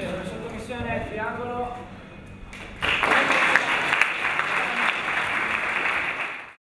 c'è una sottomissione triangolo.